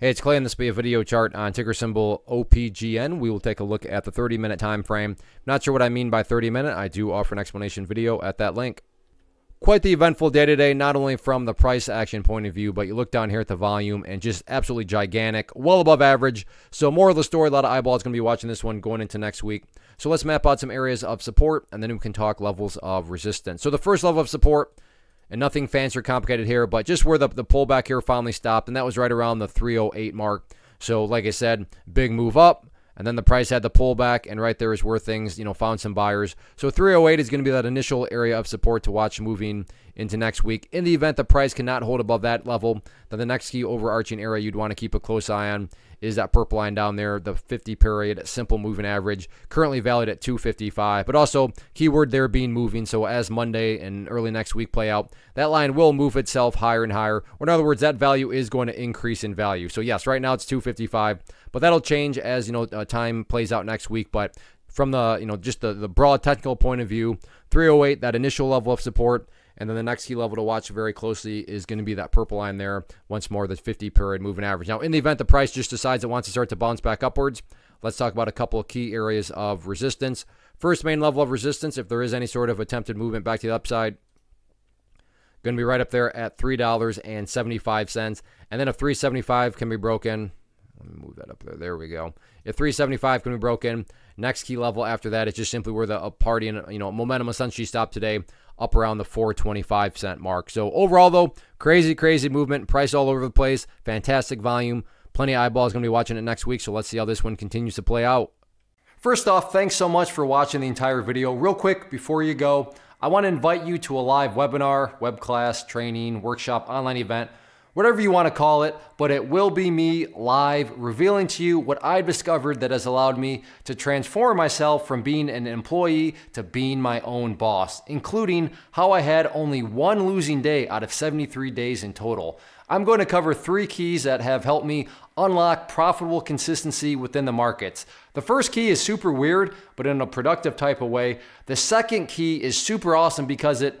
Hey, it's Clay, and this will be a video chart on ticker symbol OPGN. We will take a look at the 30 minute time frame. Not sure what I mean by 30 minute. I do offer an explanation video at that link. Quite the eventful day today, not only from the price action point of view, but you look down here at the volume and just absolutely gigantic, well above average. So, more of the story, a lot of eyeballs going to be watching this one going into next week. So, let's map out some areas of support and then we can talk levels of resistance. So, the first level of support and nothing fancy or complicated here, but just where the, the pullback here finally stopped, and that was right around the 308 mark. So, like I said, big move up, and then the price had the pullback, and right there is where things, you know, found some buyers. So 308 is going to be that initial area of support to watch moving into next week. In the event the price cannot hold above that level, then the next key overarching area you'd want to keep a close eye on is that purple line down there, the 50 period simple moving average, currently valued at 255. But also, keyword there being moving. So as Monday and early next week play out, that line will move itself higher and higher. Or in other words, that value is going to increase in value. So yes, right now it's 255, but that'll change as you know uh, time plays out next week. But from the you know just the, the broad technical point of view, 308, that initial level of support and then the next key level to watch very closely is going to be that purple line there. Once more, the 50 period moving average. Now, in the event the price just decides it wants to start to bounce back upwards, let's talk about a couple of key areas of resistance. First main level of resistance, if there is any sort of attempted movement back to the upside, going to be right up there at $3.75. And then if 375 can be broken, let me move that up there. There we go. If 375 can be broken, next key level after that is just simply where the uh, party and you know momentum essentially stopped today up around the 425 cent mark. So overall, though, crazy, crazy movement, price all over the place, fantastic volume. Plenty of eyeballs going to be watching it next week. So let's see how this one continues to play out. First off, thanks so much for watching the entire video. Real quick, before you go, I want to invite you to a live webinar, web class, training, workshop, online event whatever you want to call it, but it will be me live revealing to you what I've discovered that has allowed me to transform myself from being an employee to being my own boss, including how I had only one losing day out of 73 days in total. I'm going to cover three keys that have helped me unlock profitable consistency within the markets. The first key is super weird, but in a productive type of way. The second key is super awesome because it